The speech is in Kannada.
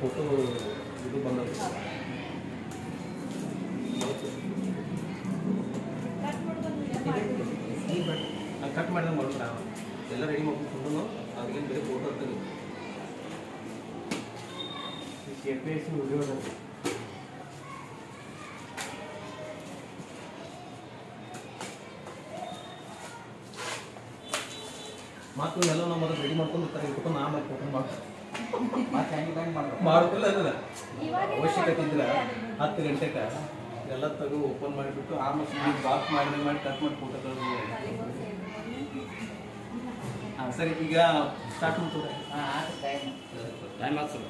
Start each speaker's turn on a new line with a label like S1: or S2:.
S1: ಫೋಟೋ ಇದು ಬಂದದ್ದು. ಕಟ್ ಮಾಡಿದ ಎಲ್ಲ ರೆಡಿ ಮಾಡ್ಕೊಂಡು ಅವ್ರಿಗೆ ಬೇರೆ ಫೋಟೋ
S2: ವಿಡಿಯೋ
S1: ಮತ್ತು ಎಲ್ಲ ಮೊದಲು ರೆಡಿ ಮಾಡ್ಕೊಂಡು ಇರ್ತಾರೆ. ಇಟ್ಕೊಂಡು ಆಮೇಲೆ ಫೋಟೋ ಮಾಡ್ತಾರೆ
S3: ಮತ್ತೆ ಮಾಡ್ಬೇಕು.
S1: ಅದನ್ನ ಅವಶ್ಯಕತೆ ಇದ್ದಿಲ್ಲ. ಹತ್ತು ಗಂಟೆಗೆ ಎಲ್ಲ ತೆಗೆದು ಓಪನ್ ಮಾಡಿಬಿಟ್ಟು ಆಮೇಲೆ ಬಾಕ್ಸ್ ಮಾಡಿ ಮಾಡಿ ಕಟ್ ಮಾಡಿ ಫೋಟೋ ತೆಗೆದು ಹಾಂ ಸರಿ ಈಗ ಸ್ಟಾರ್ಟ್ ಮಾಡ್ತಾರೆ?
S3: ಹಾಂ ಆಯ್ತು ಟೈಮ್
S1: ಟೈಮ್ ಆಗ್ತದೆ